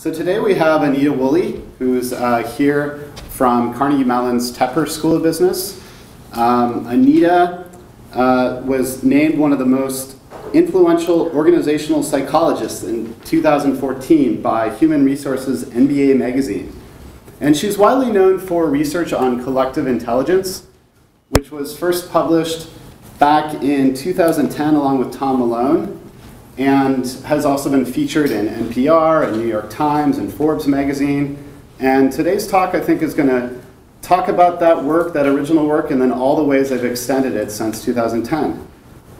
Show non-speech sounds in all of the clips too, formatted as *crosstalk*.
So today we have Anita Woolley, who's uh, here from Carnegie Mellon's Tepper School of Business. Um, Anita uh, was named one of the most influential organizational psychologists in 2014 by Human Resources MBA magazine. And she's widely known for research on collective intelligence, which was first published back in 2010 along with Tom Malone, and has also been featured in NPR and New York Times and Forbes magazine. And today's talk, I think, is going to talk about that work, that original work, and then all the ways I've extended it since 2010.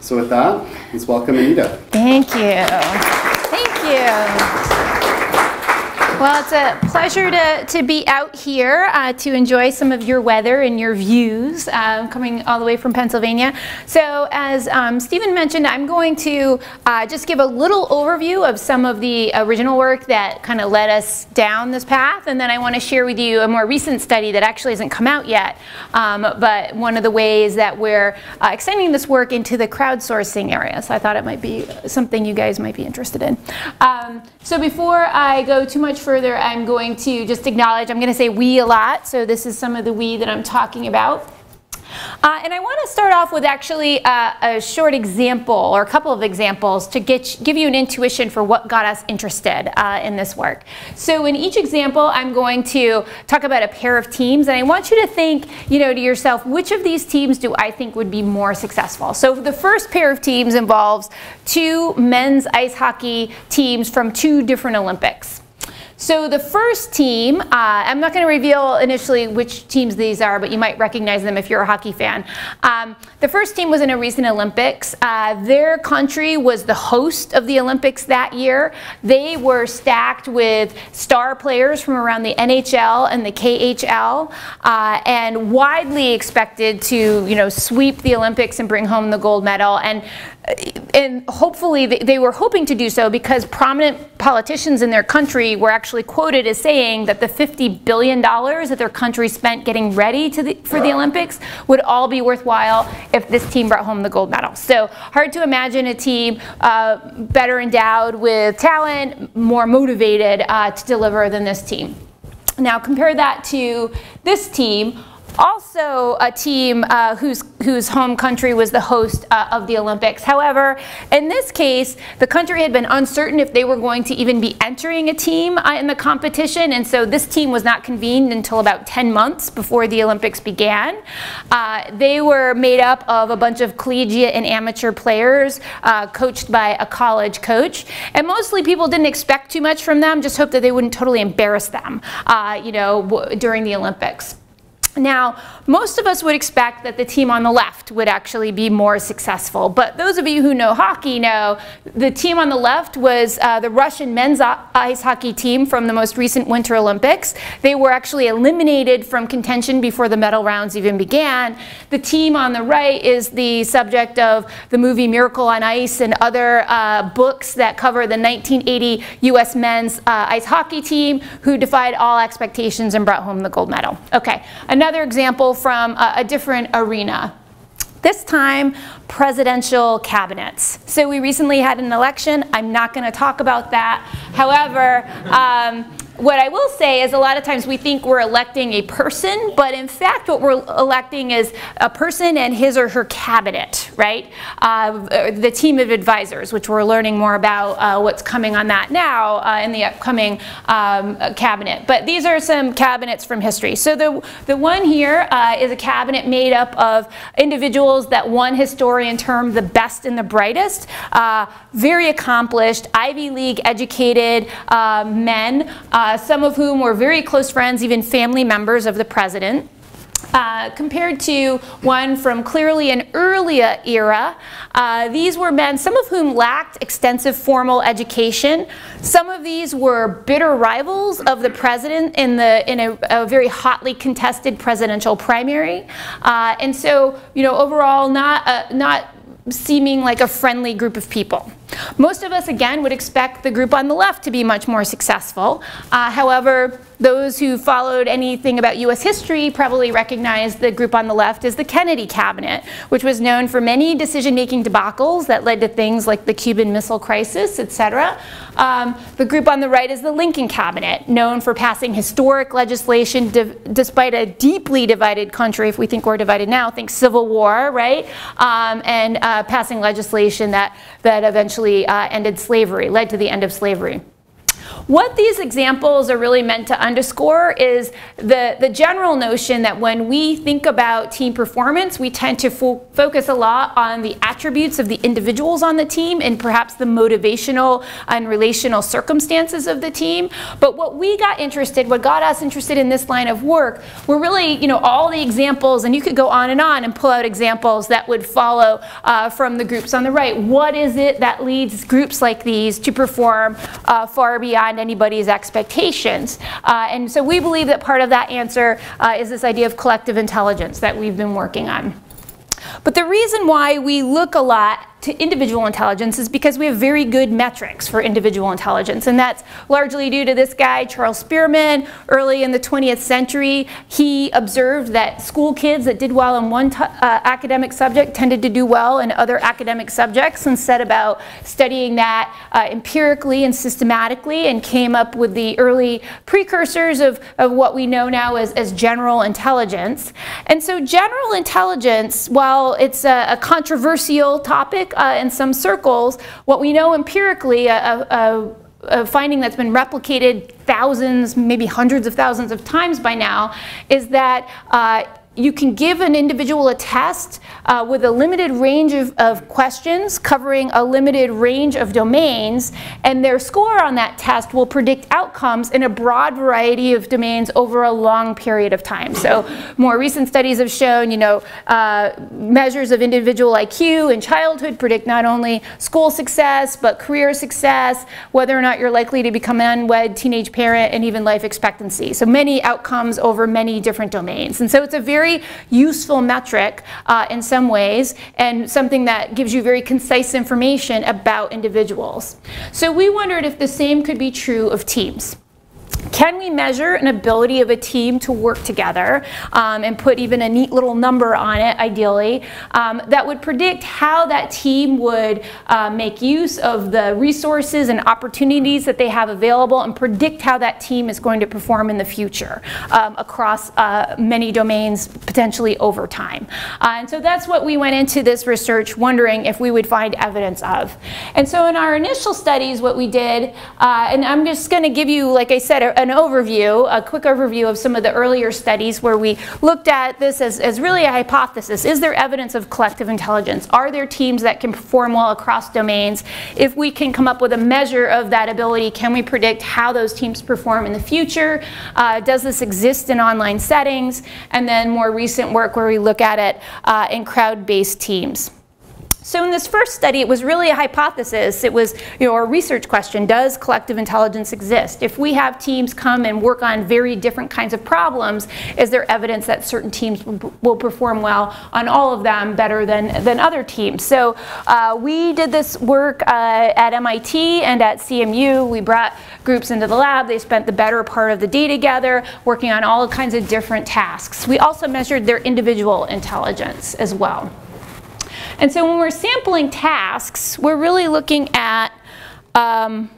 So with that, let's welcome Anita. Thank you. Thank you. Well, it's a pleasure to, to be out here uh, to enjoy some of your weather and your views um, coming all the way from Pennsylvania. So as um, Stephen mentioned, I'm going to uh, just give a little overview of some of the original work that kind of led us down this path. And then I want to share with you a more recent study that actually hasn't come out yet. Um, but one of the ways that we're uh, extending this work into the crowdsourcing area. So I thought it might be something you guys might be interested in. Um, so before I go too much further, I'm going to just acknowledge, I'm going to say we a lot. So this is some of the we that I'm talking about. Uh, and I want to start off with actually uh, a short example or a couple of examples to get, give you an intuition for what got us interested uh, in this work. So in each example, I'm going to talk about a pair of teams, and I want you to think, you know, to yourself, which of these teams do I think would be more successful? So the first pair of teams involves two men's ice hockey teams from two different Olympics. So the first team, uh, I'm not going to reveal initially which teams these are, but you might recognize them if you're a hockey fan. Um, the first team was in a recent Olympics. Uh, their country was the host of the Olympics that year. They were stacked with star players from around the NHL and the KHL, uh, and widely expected to, you know, sweep the Olympics and bring home the gold medal. And and hopefully they were hoping to do so because prominent politicians in their country were actually quoted as saying that the $50 billion that their country spent getting ready the, for the Olympics would all be worthwhile if this team brought home the gold medal. So hard to imagine a team uh, better endowed with talent, more motivated uh, to deliver than this team. Now compare that to this team also a team uh, whose, whose home country was the host uh, of the Olympics. However, in this case, the country had been uncertain if they were going to even be entering a team uh, in the competition, and so this team was not convened until about 10 months before the Olympics began. Uh, they were made up of a bunch of collegiate and amateur players uh, coached by a college coach, and mostly people didn't expect too much from them, just hoped that they wouldn't totally embarrass them, uh, you know, during the Olympics. Now, most of us would expect that the team on the left would actually be more successful, but those of you who know hockey know the team on the left was uh, the Russian men's ice hockey team from the most recent Winter Olympics. They were actually eliminated from contention before the medal rounds even began. The team on the right is the subject of the movie Miracle on Ice and other uh, books that cover the 1980 U.S. men's uh, ice hockey team who defied all expectations and brought home the gold medal. Okay. Another example from a, a different arena. This time, presidential cabinets. So we recently had an election. I'm not going to talk about that. However, um, what I will say is a lot of times we think we're electing a person, but in fact what we're electing is a person and his or her cabinet, right? Uh, the team of advisors, which we're learning more about uh, what's coming on that now uh, in the upcoming um, cabinet. But these are some cabinets from history. So the, the one here uh, is a cabinet made up of individuals that one historian termed the best and the brightest, uh, very accomplished, Ivy League educated uh, men uh, some of whom were very close friends, even family members of the president. Uh, compared to one from clearly an earlier era. Uh, these were men, some of whom lacked extensive formal education. Some of these were bitter rivals of the president in, the, in a, a very hotly contested presidential primary. Uh, and so, you know, overall not, uh, not seeming like a friendly group of people. Most of us, again, would expect the group on the left to be much more successful. Uh, however, those who followed anything about US history probably recognize the group on the left as the Kennedy cabinet, which was known for many decision-making debacles that led to things like the Cuban Missile Crisis, etc. Um, the group on the right is the Lincoln cabinet, known for passing historic legislation despite a deeply divided country, if we think we're divided now, think Civil War, right? Um, and uh, passing legislation that, that eventually uh, ended slavery, led to the end of slavery. What these examples are really meant to underscore is the, the general notion that when we think about team performance, we tend to fo focus a lot on the attributes of the individuals on the team and perhaps the motivational and relational circumstances of the team. But what we got interested, what got us interested in this line of work, were really, you know, all the examples, and you could go on and on and pull out examples that would follow uh, from the groups on the right. What is it that leads groups like these to perform uh, far beyond beyond anybody's expectations. Uh, and so we believe that part of that answer uh, is this idea of collective intelligence that we've been working on. But the reason why we look a lot to individual intelligence is because we have very good metrics for individual intelligence. And that's largely due to this guy, Charles Spearman. Early in the 20th century, he observed that school kids that did well in one uh, academic subject tended to do well in other academic subjects and set about studying that uh, empirically and systematically and came up with the early precursors of, of what we know now as, as general intelligence. And so general intelligence, while it's a, a controversial topic, uh, in some circles, what we know empirically, a, a, a finding that's been replicated thousands, maybe hundreds of thousands of times by now, is that uh, you can give an individual a test uh, with a limited range of, of, questions covering a limited range of domains, and their score on that test will predict outcomes in a broad variety of domains over a long period of time. So more recent studies have shown, you know, uh, measures of individual IQ in childhood predict not only school success, but career success, whether or not you're likely to become an unwed teenage parent, and even life expectancy. So many outcomes over many different domains. And so it's a very very useful metric uh, in some ways and something that gives you very concise information about individuals. So we wondered if the same could be true of teams. Can we measure an ability of a team to work together um, and put even a neat little number on it, ideally, um, that would predict how that team would uh, make use of the resources and opportunities that they have available and predict how that team is going to perform in the future um, across uh, many domains, potentially over time. Uh, and so that's what we went into this research wondering if we would find evidence of. And so in our initial studies, what we did, uh, and I'm just going to give you, like I said, an overview, a quick overview of some of the earlier studies where we looked at this as, as really a hypothesis. Is there evidence of collective intelligence? Are there teams that can perform well across domains? If we can come up with a measure of that ability, can we predict how those teams perform in the future? Uh, does this exist in online settings? And then more recent work where we look at it uh, in crowd-based teams. So in this first study, it was really a hypothesis. It was you know, a research question, does collective intelligence exist? If we have teams come and work on very different kinds of problems, is there evidence that certain teams will perform well on all of them better than, than other teams? So uh, we did this work uh, at MIT and at CMU. We brought groups into the lab. They spent the better part of the day together working on all kinds of different tasks. We also measured their individual intelligence as well. And so when we're sampling tasks, we're really looking at um,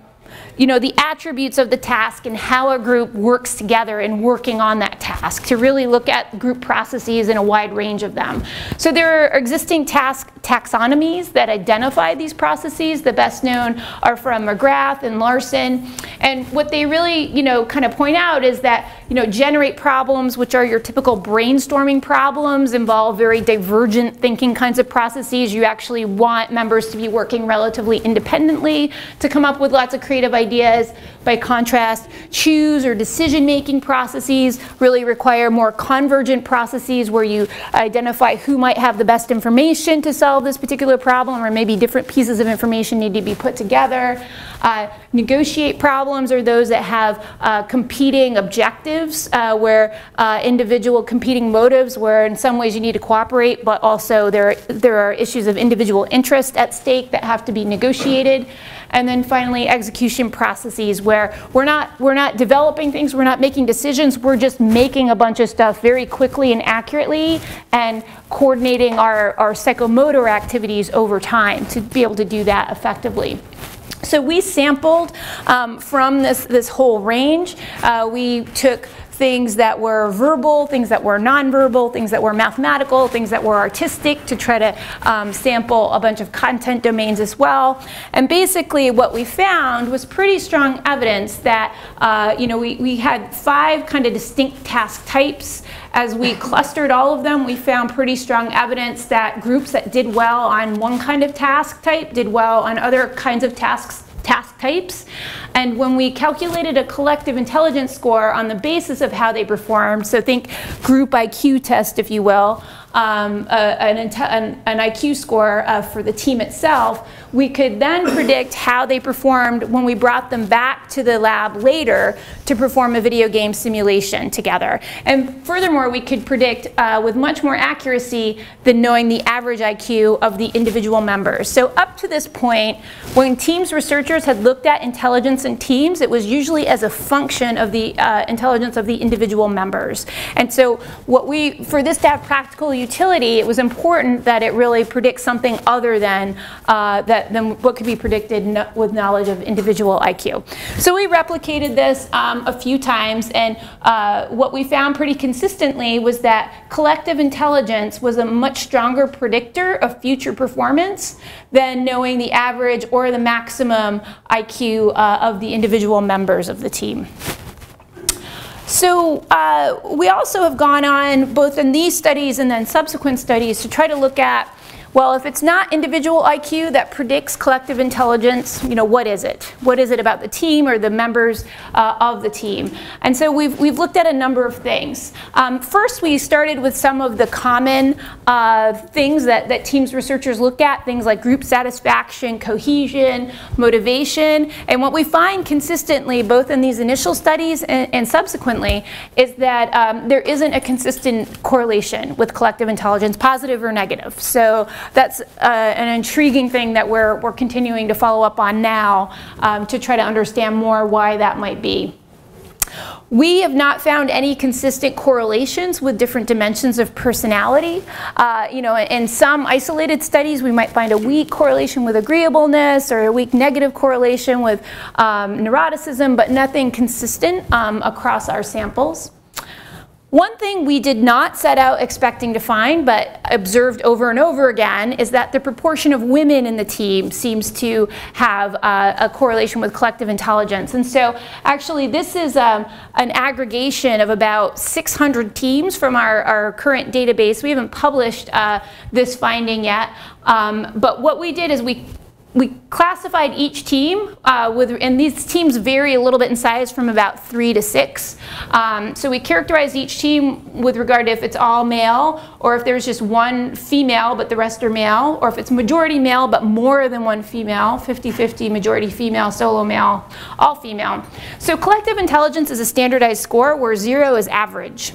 you know, the attributes of the task and how a group works together in working on that task to really look at group processes in a wide range of them. So there are existing task taxonomies that identify these processes. The best known are from McGrath and Larson. And what they really, you know, kind of point out is that, you know, generate problems, which are your typical brainstorming problems, involve very divergent thinking kinds of processes. You actually want members to be working relatively independently to come up with lots of creative ideas. By contrast, choose or decision-making processes really require more convergent processes where you identify who might have the best information to solve this particular problem, or maybe different pieces of information need to be put together. Uh, negotiate problems are those that have uh, competing objectives, uh, where uh, individual competing motives, where in some ways you need to cooperate, but also there, there are issues of individual interest at stake that have to be negotiated. And then finally, execution processes where we're not, we're not developing things, we're not making decisions, we're just making a bunch of stuff very quickly and accurately and coordinating our, our psychomotor activities over time to be able to do that effectively. So we sampled um, from this, this whole range. Uh, we took things that were verbal, things that were nonverbal, things that were mathematical, things that were artistic to try to um, sample a bunch of content domains as well. And basically what we found was pretty strong evidence that, uh, you know, we, we had five kind of distinct task types. As we *laughs* clustered all of them, we found pretty strong evidence that groups that did well on one kind of task type did well on other kinds of tasks task types. And when we calculated a collective intelligence score on the basis of how they performed, so think group IQ test, if you will, um, an, an, an, IQ score uh, for the team itself, we could then predict how they performed when we brought them back to the lab later to perform a video game simulation together. And furthermore, we could predict uh, with much more accuracy than knowing the average IQ of the individual members. So up to this point, when teams researchers had looked at intelligence in teams, it was usually as a function of the uh, intelligence of the individual members. And so what we, for this to have practical utility, it was important that it really predicts something other than, uh, that, than what could be predicted no with knowledge of individual IQ. So we replicated this um, a few times, and uh, what we found pretty consistently was that collective intelligence was a much stronger predictor of future performance than knowing the average or the maximum IQ uh, of the individual members of the team. So uh, we also have gone on, both in these studies and then subsequent studies, to try to look at well, if it's not individual IQ that predicts collective intelligence, you know, what is it? What is it about the team or the members uh, of the team? And so we've, we've looked at a number of things. Um, first, we started with some of the common uh, things that, that teams researchers look at, things like group satisfaction, cohesion, motivation. And what we find consistently, both in these initial studies and, and subsequently, is that um, there isn't a consistent correlation with collective intelligence, positive or negative. So that's uh, an intriguing thing that we're, we're continuing to follow up on now um, to try to understand more why that might be. We have not found any consistent correlations with different dimensions of personality. Uh, you know, in some isolated studies, we might find a weak correlation with agreeableness or a weak negative correlation with um, neuroticism, but nothing consistent um, across our samples. One thing we did not set out expecting to find, but observed over and over again, is that the proportion of women in the team seems to have uh, a correlation with collective intelligence. And so actually this is um, an aggregation of about 600 teams from our, our current database. We haven't published uh, this finding yet, um, but what we did is we we classified each team uh, with, and these teams vary a little bit in size from about three to six. Um, so we characterized each team with regard to if it's all male, or if there's just one female but the rest are male, or if it's majority male but more than one female, 50-50 majority female, solo male, all female. So collective intelligence is a standardized score where zero is average.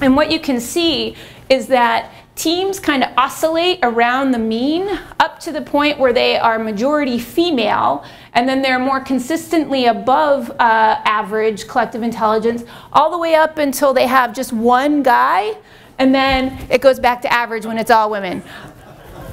And what you can see is that teams kind of oscillate around the mean up to the point where they are majority female and then they're more consistently above uh, average collective intelligence all the way up until they have just one guy and then it goes back to average when it's all women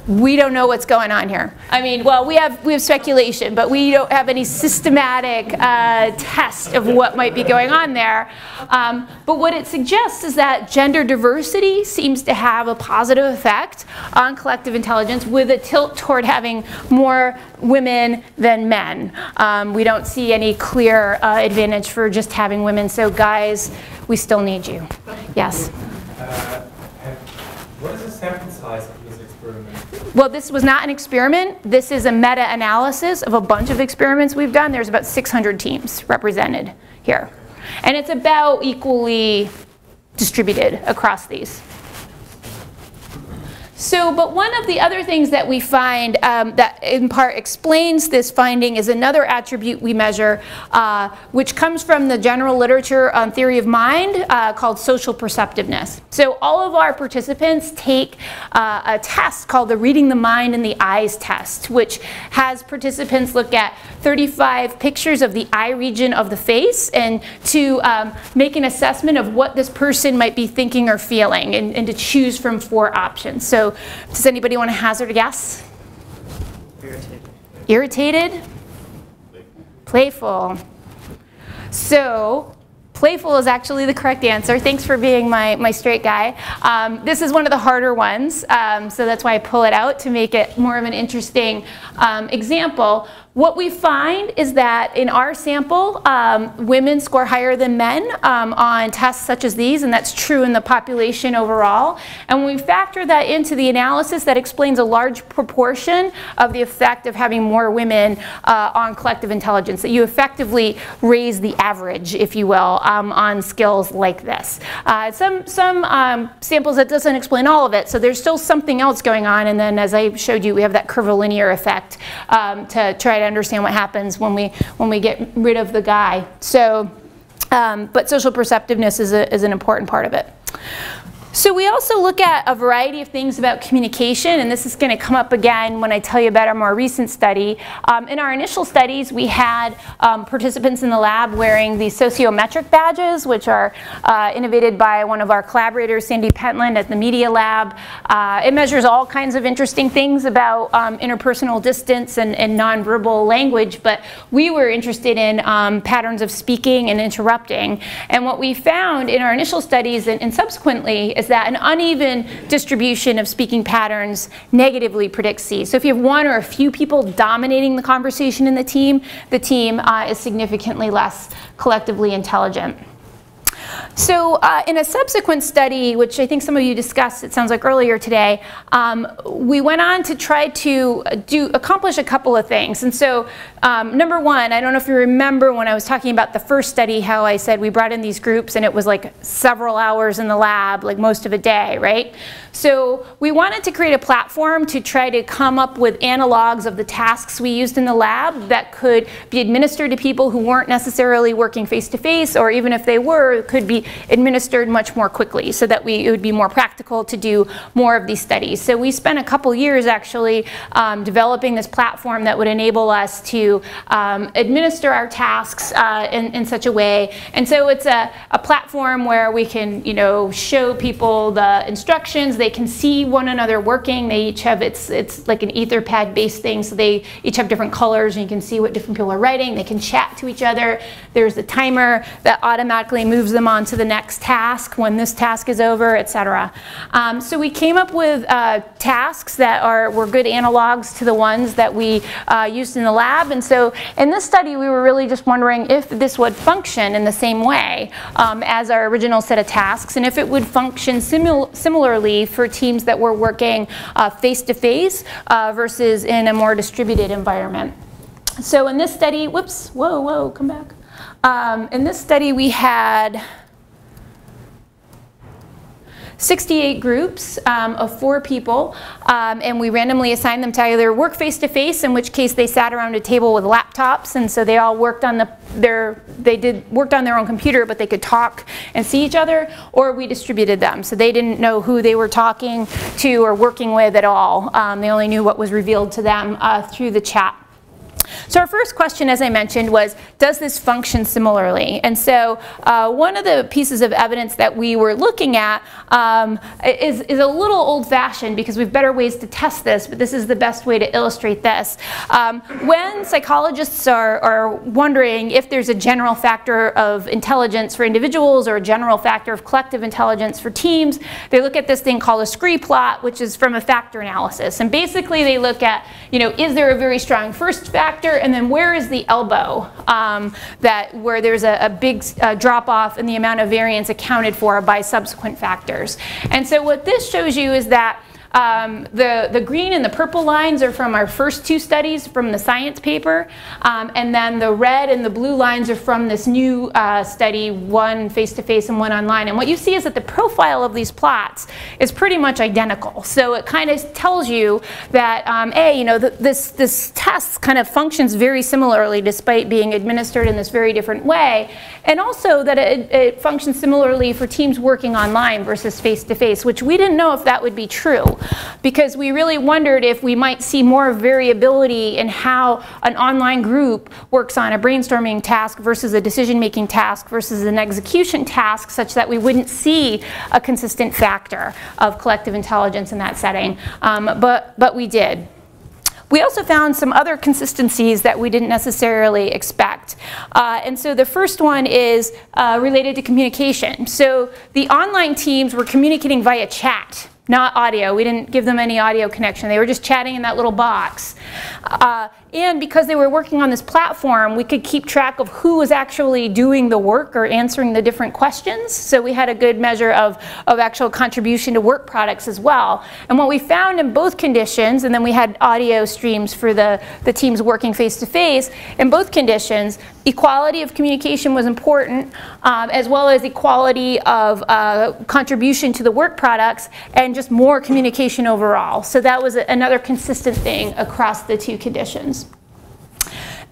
we don't know what's going on here. I mean, well, we have we have speculation, but we don't have any systematic uh, test of what might be going on there. Um, but what it suggests is that gender diversity seems to have a positive effect on collective intelligence, with a tilt toward having more women than men. Um, we don't see any clear uh, advantage for just having women. So, guys, we still need you. Yes. Uh, what is the sample size well, this was not an experiment. This is a meta-analysis of a bunch of experiments we've done. There's about 600 teams represented here. And it's about equally distributed across these. So, but one of the other things that we find um, that in part explains this finding is another attribute we measure, uh, which comes from the general literature on theory of mind uh, called social perceptiveness. So, all of our participants take uh, a test called the Reading the Mind and the Eyes test, which has participants look at 35 pictures of the eye region of the face and to um, make an assessment of what this person might be thinking or feeling and, and to choose from four options. So, does anybody want to hazard a guess? Irritated. Irritated? Playful. So, playful is actually the correct answer. Thanks for being my, my straight guy. Um, this is one of the harder ones, um, so that's why I pull it out to make it more of an interesting um, example. What we find is that in our sample, um, women score higher than men um, on tests such as these, and that's true in the population overall. And when we factor that into the analysis, that explains a large proportion of the effect of having more women uh, on collective intelligence, that you effectively raise the average, if you will, um, on skills like this. Uh, some some um, samples, that doesn't explain all of it, so there's still something else going on, and then as I showed you, we have that curvilinear effect um, to try to understand what happens when we when we get rid of the guy. So, um, but social perceptiveness is, a, is an important part of it. So we also look at a variety of things about communication, and this is going to come up again when I tell you about our more recent study. Um, in our initial studies, we had um, participants in the lab wearing these sociometric badges, which are uh, innovated by one of our collaborators, Sandy Pentland, at the Media Lab. Uh, it measures all kinds of interesting things about um, interpersonal distance and, and, nonverbal language, but we were interested in um, patterns of speaking and interrupting. And what we found in our initial studies and, and subsequently is that an uneven distribution of speaking patterns negatively predicts C. So if you have one or a few people dominating the conversation in the team, the team uh, is significantly less collectively intelligent. So uh, in a subsequent study, which I think some of you discussed, it sounds like earlier today, um, we went on to try to do accomplish a couple of things. And so um, number one, I don't know if you remember when I was talking about the first study, how I said we brought in these groups and it was like several hours in the lab, like most of a day, right? So we wanted to create a platform to try to come up with analogs of the tasks we used in the lab that could be administered to people who weren't necessarily working face-to-face, -face, or even if they were, could be administered much more quickly so that we, it would be more practical to do more of these studies. So we spent a couple years actually um, developing this platform that would enable us to um, administer our tasks uh, in, in such a way. And so it's a, a platform where we can, you know, show people the instructions, they can see one another working. They each have, it's, it's like an etherpad based thing, so they each have different colors and you can see what different people are writing. They can chat to each other. There's a timer that automatically moves them on to the next task when this task is over, etc. Um, so we came up with uh, tasks that are were good analogs to the ones that we uh, used in the lab. And so in this study, we were really just wondering if this would function in the same way um, as our original set of tasks, and if it would function simul similarly for teams that were working face to face versus in a more distributed environment. So in this study, whoops, whoa, whoa, come back. Um, in this study, we had 68 groups um, of four people, um, and we randomly assigned them to either work face-to-face, -face, in which case they sat around a table with laptops, and so they all worked on the, their, they did, worked on their own computer, but they could talk and see each other, or we distributed them. So they didn't know who they were talking to or working with at all. Um, they only knew what was revealed to them uh, through the chat. So our first question, as I mentioned, was does this function similarly? And so uh, one of the pieces of evidence that we were looking at um, is, is a little old-fashioned because we have better ways to test this, but this is the best way to illustrate this. Um, when psychologists are, are wondering if there's a general factor of intelligence for individuals or a general factor of collective intelligence for teams, they look at this thing called a scree plot, which is from a factor analysis. And basically they look at, you know, is there a very strong first factor and then where is the elbow um, that where there's a, a big uh, drop off in the amount of variance accounted for by subsequent factors. And so what this shows you is that Um, the, the green and the purple lines are from our first two studies from the science paper. Um, and then the red and the blue lines are from this new uh, study, one face-to-face -face and one online. And what you see is that the profile of these plots is pretty much identical. So it kind of tells you that, um, A, you know, the, this, this test kind of functions very similarly despite being administered in this very different way. And also that it, it functions similarly for teams working online versus face-to-face, -face, which we didn't know if that would be true because we really wondered if we might see more variability in how an online group works on a brainstorming task versus a decision-making task versus an execution task such that we wouldn't see a consistent factor of collective intelligence in that setting. Um, but, but we did. We also found some other consistencies that we didn't necessarily expect. Uh, and so the first one is uh, related to communication. So the online teams were communicating via chat not audio. We didn't give them any audio connection. They were just chatting in that little box. Uh, and because they were working on this platform, we could keep track of who was actually doing the work or answering the different questions. So we had a good measure of, of actual contribution to work products as well. And what we found in both conditions, and then we had audio streams for the, the teams working face to face, in both conditions, equality of communication was important, um, as well as equality of uh, contribution to the work products, and just more communication overall. So that was another consistent thing across the two conditions.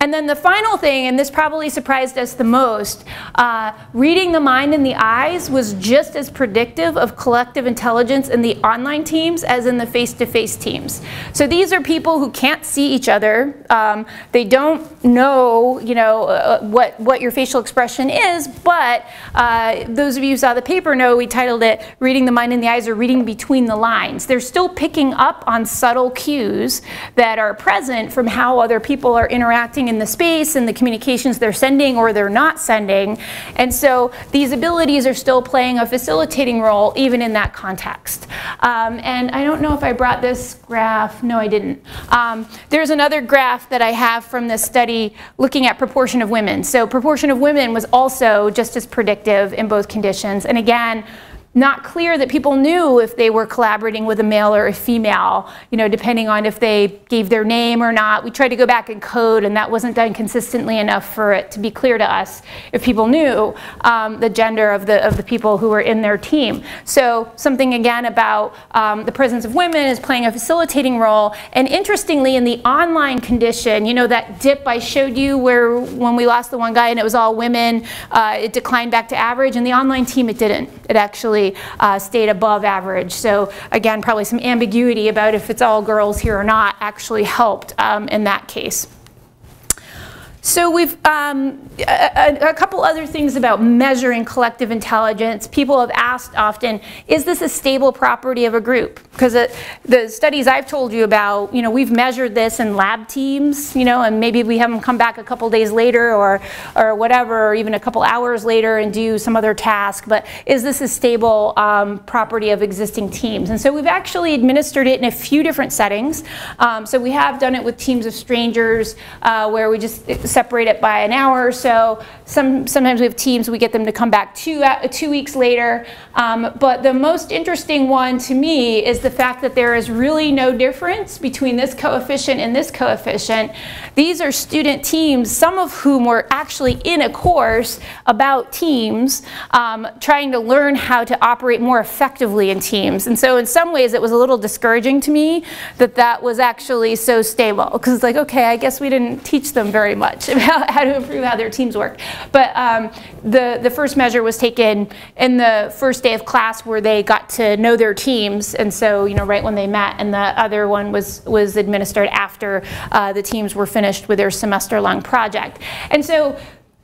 And then the final thing, and this probably surprised us the most, uh, reading the mind and the eyes was just as predictive of collective intelligence in the online teams as in the face-to-face -face teams. So these are people who can't see each other. Um, they don't know, you know, uh, what, what your facial expression is, but uh, those of you who saw the paper know we titled it Reading the Mind and the Eyes or Reading Between the Lines. They're still picking up on subtle cues that are present from how other people are interacting in the space and the communications they're sending or they're not sending. And so these abilities are still playing a facilitating role even in that context. Um, and I don't know if I brought this graph. No, I didn't. Um, there's another graph that I have from this study looking at proportion of women. So proportion of women was also just as predictive in both conditions. And again, not clear that people knew if they were collaborating with a male or a female, you know, depending on if they gave their name or not. We tried to go back and code, and that wasn't done consistently enough for it to be clear to us if people knew um, the gender of the, of the people who were in their team. So something again about um, the presence of women is playing a facilitating role. And interestingly, in the online condition, you know, that dip I showed you where when we lost the one guy and it was all women, uh, it declined back to average. In the online team, it didn't. It actually uh, stayed above average. So again, probably some ambiguity about if it's all girls here or not actually helped um, in that case. So we've, um, a, a, couple other things about measuring collective intelligence. People have asked often, is this a stable property of a group? Because the studies I've told you about, you know, we've measured this in lab teams, you know, and maybe we have them come back a couple days later or, or whatever, or even a couple hours later and do some other task. But is this a stable um, property of existing teams? And so we've actually administered it in a few different settings. Um, so we have done it with teams of strangers uh, where we just separate it by an hour or so. Some, sometimes we have teams, we get them to come back two, uh, two weeks later. Um, but the most interesting one to me is the fact that there is really no difference between this coefficient and this coefficient. These are student teams, some of whom were actually in a course about teams, um, trying to learn how to operate more effectively in teams. And so in some ways it was a little discouraging to me that that was actually so stable. Because it's like, okay, I guess we didn't teach them very much *laughs* about how to improve how their teams work. But um, the, the first measure was taken in the first day of class where they got to know their teams. And so, you know, right when they met. And the other one was, was administered after uh, the teams were finished with their semester-long project. And so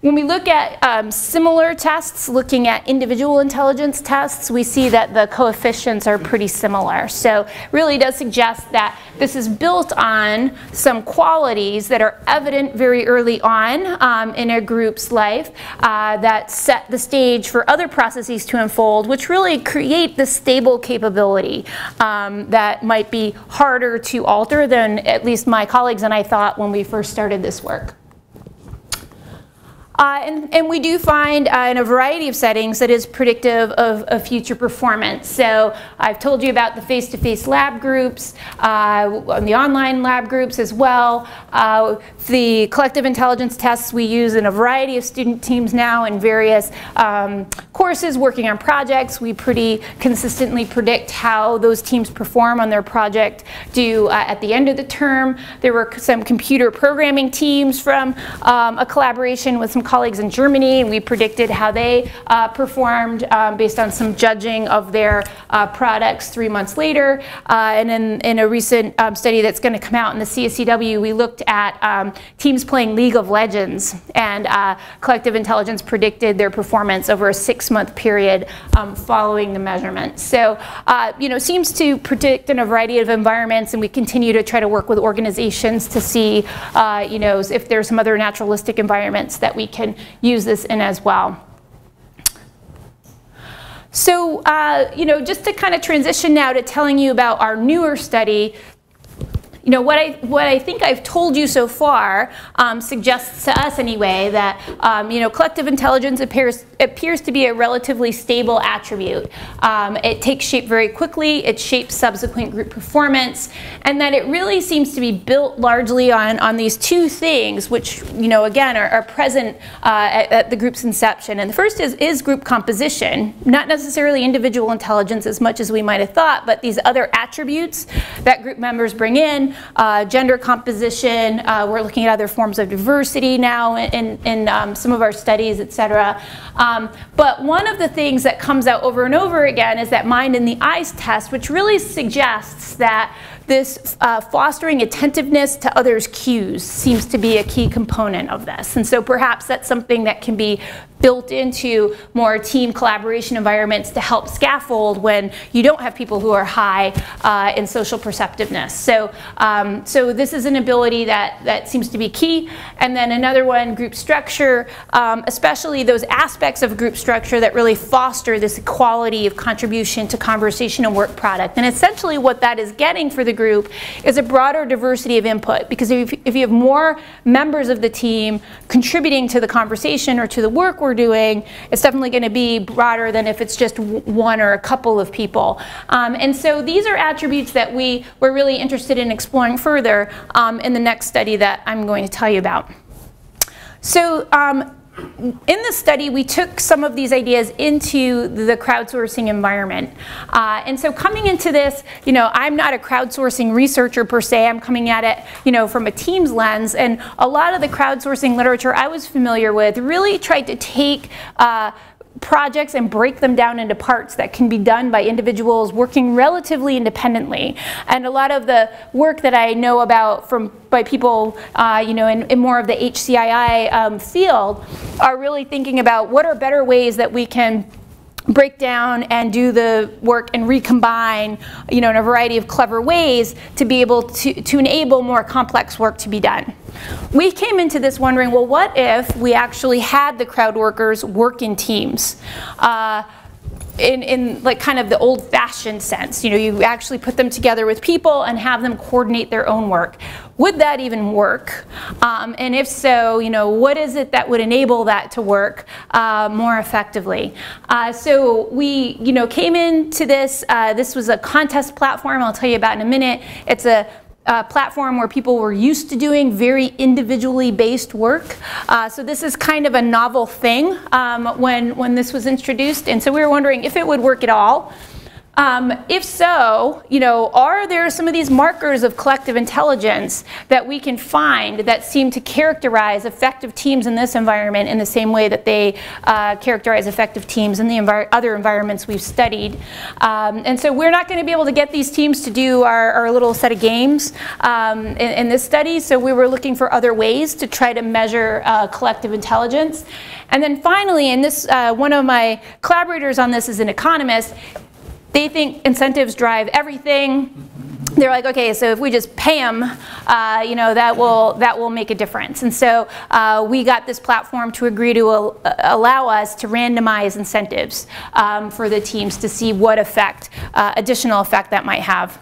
when we look at um, similar tests, looking at individual intelligence tests, we see that the coefficients are pretty similar. So really does suggest that this is built on some qualities that are evident very early on um, in a group's life uh, that set the stage for other processes to unfold, which really create the stable capability um, that might be harder to alter than at least my colleagues and I thought when we first started this work. Uh, and, and, we do find uh, in a variety of settings that is predictive of, of, future performance. So I've told you about the face-to-face -face lab groups, uh, the online lab groups as well. Uh, the collective intelligence tests we use in a variety of student teams now in various um, courses working on projects. We pretty consistently predict how those teams perform on their project due uh, at the end of the term. There were some computer programming teams from um, a collaboration with some colleagues in Germany, and we predicted how they uh, performed um, based on some judging of their uh, products three months later. Uh, and in, in a recent um, study that's going to come out in the CSCW, we looked at um, teams playing League of Legends, and uh, Collective Intelligence predicted their performance over a six-month period um, following the measurement. So, uh, you know, seems to predict in a variety of environments, and we continue to try to work with organizations to see, you know, if there's some other naturalistic environments that we can use this in as well. So, uh, you know, just to kind of transition now to telling you about our newer study you know, what I, what I think I've told you so far um, suggests to us anyway that, um, you know, collective intelligence appears, appears to be a relatively stable attribute. Um, it takes shape very quickly, it shapes subsequent group performance, and that it really seems to be built largely on, on these two things, which, you know, again, are, are present uh, at, at, the group's inception. And the first is, is group composition, not necessarily individual intelligence as much as we might have thought, but these other attributes that group members bring in, uh, gender composition. Uh, we're looking at other forms of diversity now in, in um, some of our studies, et cetera. Um, but one of the things that comes out over and over again is that mind in the eyes test, which really suggests that this uh, fostering attentiveness to others' cues seems to be a key component of this. And so perhaps that's something that can be built into more team collaboration environments to help scaffold when you don't have people who are high uh, in social perceptiveness. So, um, so this is an ability that, that seems to be key. And then another one, group structure, um, especially those aspects of group structure that really foster this equality of contribution to conversation and work product. And essentially what that is getting for the group is a broader diversity of input because if, if you have more members of the team contributing to the conversation or to the work we're doing, it's definitely going to be broader than if it's just one or a couple of people. Um, and so these are attributes that we were really interested in exploring further um, in the next study that I'm going to tell you about. So um, in this study, we took some of these ideas into the crowdsourcing environment. Uh, and so coming into this, you know, I'm not a crowdsourcing researcher per se. I'm coming at it, you know, from a team's lens. And a lot of the crowdsourcing literature I was familiar with really tried to take uh, projects and break them down into parts that can be done by individuals working relatively independently. And a lot of the work that I know about from by people, uh, you know, in, in, more of the HCII um, field, are really thinking about what are better ways that we can break down and do the work and recombine, you know, in a variety of clever ways to be able to, to enable more complex work to be done. We came into this wondering, well, what if we actually had the crowd workers work in teams? Uh, in, in like kind of the old fashioned sense. You know, you actually put them together with people and have them coordinate their own work. Would that even work? Um, and if so, you know, what is it that would enable that to work uh, more effectively? Uh, so we, you know, came into this, uh, this was a contest platform I'll tell you about in a minute. It's a uh, platform where people were used to doing very individually based work. Uh, so this is kind of a novel thing um, when, when this was introduced. And so we were wondering if it would work at all. Um, if so, you know, are there some of these markers of collective intelligence that we can find that seem to characterize effective teams in this environment in the same way that they uh, characterize effective teams in the envir other environments we've studied? Um, and so we're not going to be able to get these teams to do our, our little set of games um, in, in, this study, so we were looking for other ways to try to measure uh, collective intelligence. And then finally, and this, uh, one of my collaborators on this is an economist, they think incentives drive everything. They're like, okay, so if we just pay them, uh, you know, that will that will make a difference. And so uh, we got this platform to agree to uh, allow us to randomize incentives um, for the teams to see what effect, uh, additional effect that might have.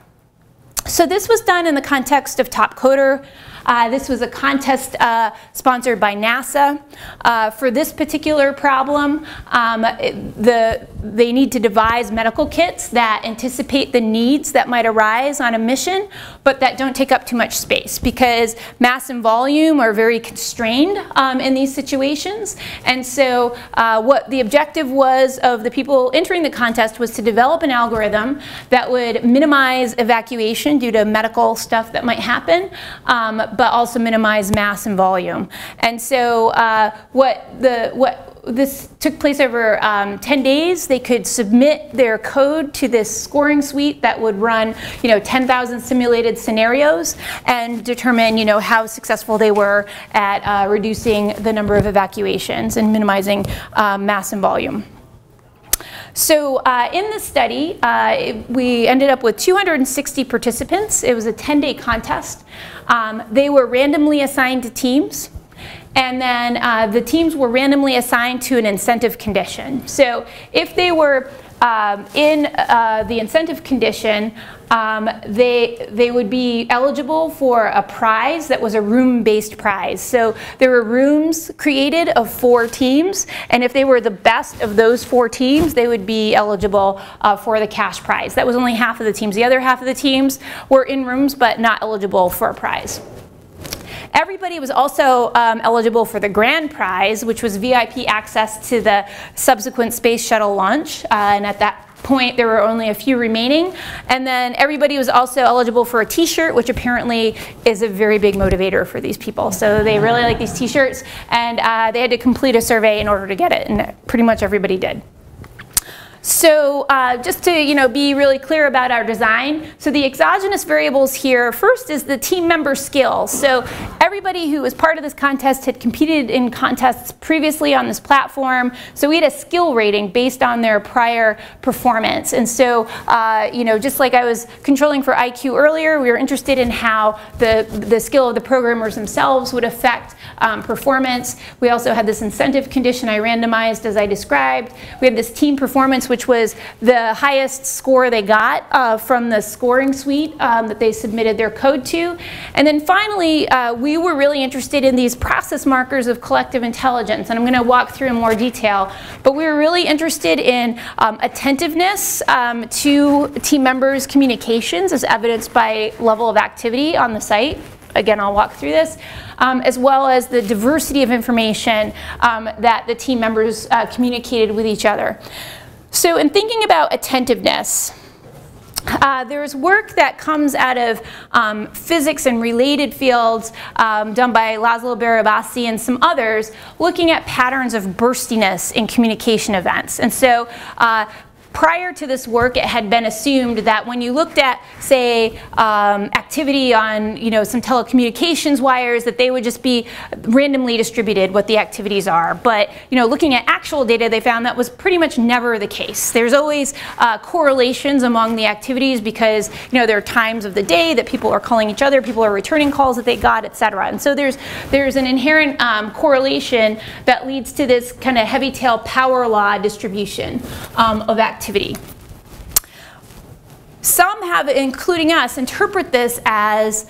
So this was done in the context of Topcoder. Uh, this was a contest uh, sponsored by NASA. Uh, for this particular problem, um, the, they need to devise medical kits that anticipate the needs that might arise on a mission, but that don't take up too much space because mass and volume are very constrained um, in these situations. And so uh, what the objective was of the people entering the contest was to develop an algorithm that would minimize evacuation due to medical stuff that might happen, um, but also minimize mass and volume. And so uh, what the what this took place over um, 10 days. They could submit their code to this scoring suite that would run, you know, 10,000 simulated scenarios and determine, you know, how successful they were at uh, reducing the number of evacuations and minimizing uh, mass and volume. So uh, in this study, uh, we ended up with 260 participants. It was a 10-day contest. Um, they were randomly assigned to teams. And then uh, the teams were randomly assigned to an incentive condition. So if they were um, in uh, the incentive condition, um, they, they would be eligible for a prize that was a room-based prize. So there were rooms created of four teams, and if they were the best of those four teams, they would be eligible uh, for the cash prize. That was only half of the teams. The other half of the teams were in rooms but not eligible for a prize. Everybody was also um, eligible for the grand prize, which was VIP access to the subsequent space shuttle launch. Uh, and at that point there were only a few remaining. And then everybody was also eligible for a t-shirt which apparently is a very big motivator for these people. So they really like these t-shirts and uh, they had to complete a survey in order to get it and pretty much everybody did. So uh, just to you know be really clear about our design, so the exogenous variables here, first is the team member skill. So everybody who was part of this contest had competed in contests previously on this platform, so we had a skill rating based on their prior performance. And so uh, you know just like I was controlling for IQ earlier, we were interested in how the, the skill of the programmers themselves would affect um, performance. We also had this incentive condition I randomized as I described. We had this team performance which was the highest score they got uh, from the scoring suite um, that they submitted their code to. And then finally, uh, we were really interested in these process markers of collective intelligence, and I'm going to walk through in more detail. But we were really interested in um, attentiveness um, to team members' communications as evidenced by level of activity on the site again, I'll walk through this, um, as well as the diversity of information um, that the team members uh, communicated with each other. So in thinking about attentiveness, uh, there's work that comes out of um, physics and related fields um, done by Laszlo Barabasi and some others looking at patterns of burstiness in communication events. And so uh, prior to this work, it had been assumed that when you looked at, say, um, activity on you know, some telecommunications wires, that they would just be randomly distributed what the activities are. But you know, looking at actual data, they found that was pretty much never the case. There's always uh, correlations among the activities because you know, there are times of the day that people are calling each other, people are returning calls that they got, et cetera. And so there's, there's an inherent um, correlation that leads to this kind of heavy tail power law distribution um, of activity activity. Some have, including us, interpret this as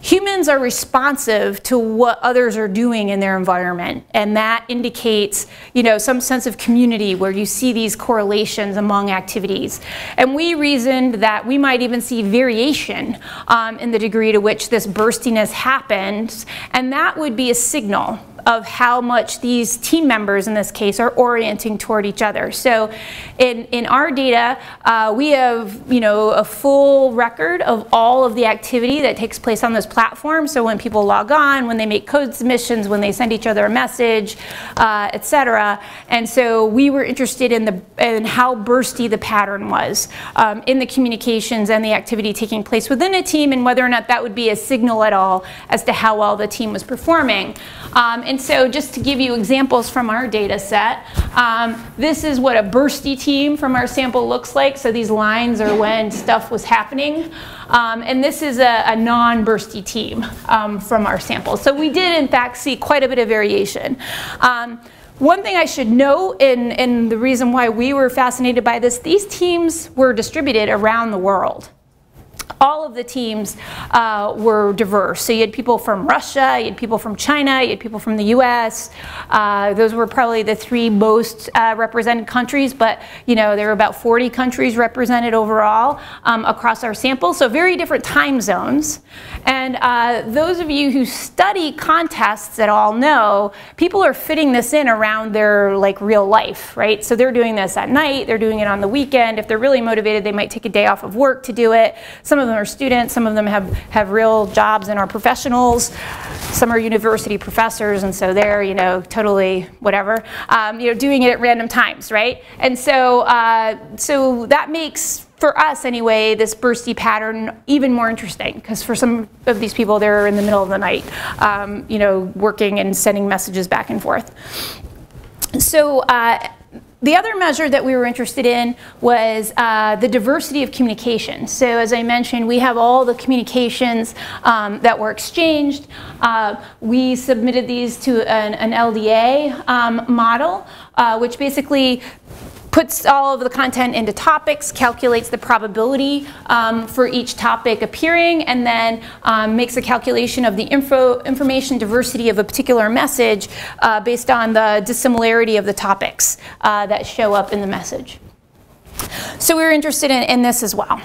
humans are responsive to what others are doing in their environment and that indicates you know some sense of community where you see these correlations among activities and we reasoned that we might even see variation um, in the degree to which this burstiness happens and that would be a signal of how much these team members in this case are orienting toward each other. So in, in our data, uh, we have you know a full record of all of the activity that takes place on this platform. So when people log on, when they make code submissions, when they send each other a message, uh, etc. And so we were interested in the in how bursty the pattern was um, in the communications and the activity taking place within a team and whether or not that would be a signal at all as to how well the team was performing. Um, and so just to give you examples from our data set, um, this is what a bursty team from our sample looks like. So these lines are when stuff was happening. Um, and this is a, a non-bursty team um, from our sample. So we did in fact see quite a bit of variation. Um, one thing I should note, and, and the reason why we were fascinated by this, these teams were distributed around the world. All of the teams uh, were diverse. So you had people from Russia, you had people from China, you had people from the U.S. Uh, those were probably the three most uh, represented countries, but you know there were about 40 countries represented overall um, across our sample. So very different time zones. And uh, those of you who study contests at all know people are fitting this in around their like real life, right? So they're doing this at night, they're doing it on the weekend. If they're really motivated, they might take a day off of work to do it. Some of them are students, some of them have, have real jobs and are professionals. Some are university professors, and so they're, you know, totally whatever, um, you know, doing it at random times, right? And so, uh, so that makes for us anyway, this bursty pattern even more interesting because for some of these people, they're in the middle of the night, um, you know, working and sending messages back and forth. So uh, the other measure that we were interested in was uh, the diversity of communication. So as I mentioned, we have all the communications um, that were exchanged. Uh, we submitted these to an, an LDA um, model, uh, which basically puts all of the content into topics, calculates the probability um, for each topic appearing, and then um, makes a calculation of the info, information diversity of a particular message uh, based on the dissimilarity of the topics uh, that show up in the message. So we are interested in, in this as well.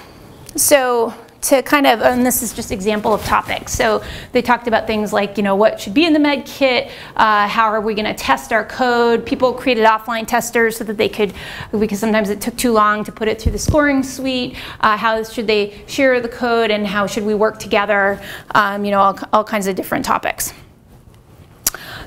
So to kind of, and this is just example of topics. So they talked about things like, you know, what should be in the med kit, uh, how are we going to test our code. People created offline testers so that they could, because sometimes it took too long to put it through the scoring suite. Uh, how should they share the code and how should we work together? Um, you know, all, all kinds of different topics.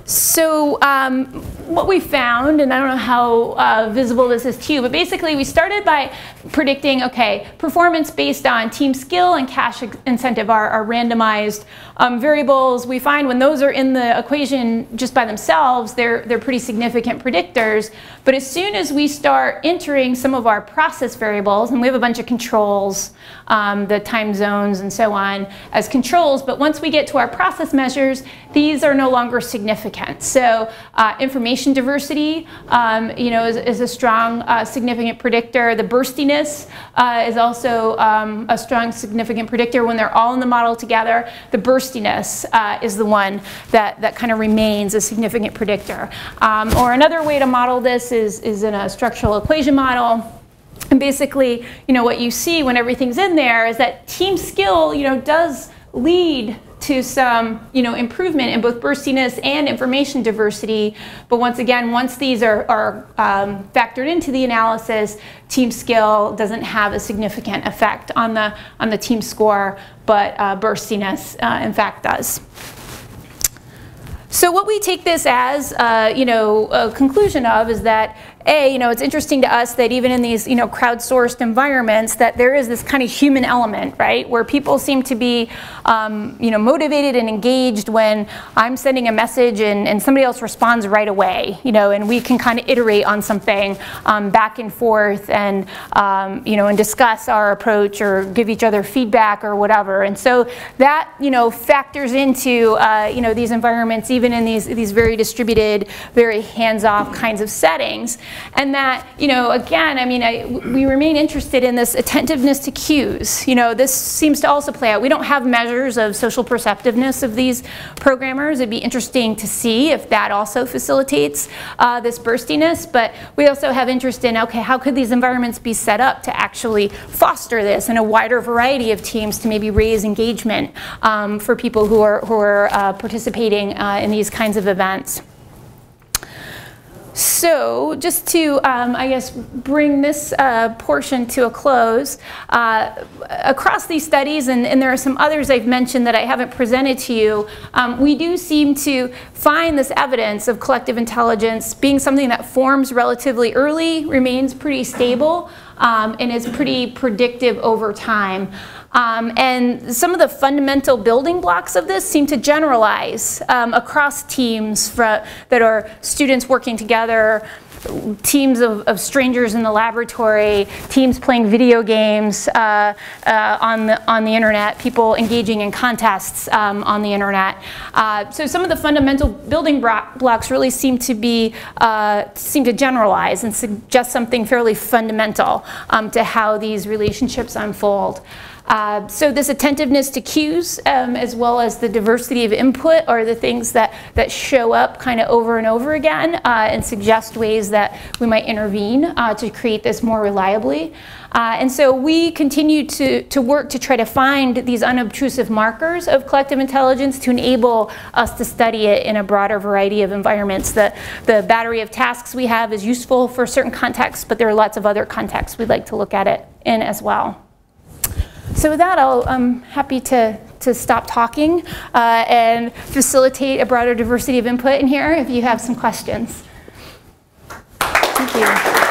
So um, what we found, and I don't know how uh, visible this is to you, but basically we started by predicting, okay, performance based on team skill and cash incentive are, are randomized um, variables. We find when those are in the equation just by themselves, they're, they're pretty significant predictors. But as soon as we start entering some of our process variables, and we have a bunch of controls, um, the time zones and so on as controls, but once we get to our process measures, these are no longer significant. So uh, information diversity, um, you know, is, is a strong, uh, significant predictor. The burstiness uh, is also um, a strong, significant predictor when they're all in the model together. The burstiness uh, is the one that, that kind of remains a significant predictor. Um, or another way to model this is, is in a structural equation model. And basically, you know, what you see when everything's in there is that team skill, you know, does lead to some you know improvement in both burstiness and information diversity. But once again once these are, are um, factored into the analysis team skill doesn't have a significant effect on the on the team score but uh, burstiness uh, in fact does. So what we take this as, uh, you know, a conclusion of is that a, you know, it's interesting to us that even in these, you know, crowdsourced environments, that there is this kind of human element, right, where people seem to be, um, you know, motivated and engaged when I'm sending a message and, and somebody else responds right away, you know, and we can kind of iterate on something um, back and forth and, um, you know, and discuss our approach or give each other feedback or whatever. And so that, you know, factors into, uh, you know, these environments, even in these, these very distributed, very hands-off kinds of settings. And that, you know, again, I mean, I, we remain interested in this attentiveness to cues. You know, this seems to also play out. We don't have measures of social perceptiveness of these programmers. It'd be interesting to see if that also facilitates uh, this burstiness. But we also have interest in, okay, how could these environments be set up to actually foster this in a wider variety of teams to maybe raise engagement um, for people who are, who are uh, participating uh, in these kinds of events. So just to, um, I guess, bring this uh, portion to a close, uh, across these studies, and, and, there are some others I've mentioned that I haven't presented to you, um, we do seem to find this evidence of collective intelligence being something that forms relatively early, remains pretty stable, um, and is pretty predictive over time. Um, and some of the fundamental building blocks of this seem to generalize um, across teams for, that are students working together, teams of, of, strangers in the laboratory, teams playing video games uh, uh, on, the, on the internet, people engaging in contests um, on the internet. Uh, so some of the fundamental building blocks really seem to be, uh, seem to generalize and suggest something fairly fundamental um, to how these relationships unfold. Uh, so this attentiveness to cues, um, as well as the diversity of input, are the things that, that show up kind of over and over again uh, and suggest ways that we might intervene uh, to create this more reliably. Uh, and so we continue to, to work to try to find these unobtrusive markers of collective intelligence to enable us to study it in a broader variety of environments. The, the battery of tasks we have is useful for certain contexts, but there are lots of other contexts we'd like to look at it in as well. So with that, I'll, I'm happy to, to stop talking uh, and facilitate a broader diversity of input in here if you have some questions. Thank you.